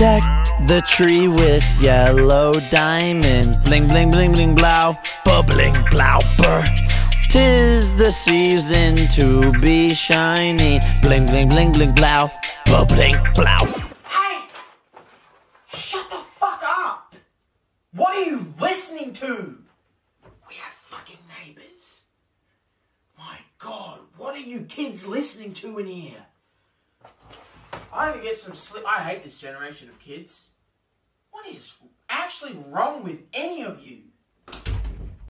Deck the tree with yellow diamonds. Bling, bling, bling, bling, blow. Bubbling, blow, burr. Tis the season to be shiny. Bling, bling, bling, bling, blow. Bubbling, blow. Hey! Shut the fuck up! What are you listening to? We have fucking neighbors. My god, what are you kids listening to in here? I need to get some sleep. I hate this generation of kids. What is actually wrong with any?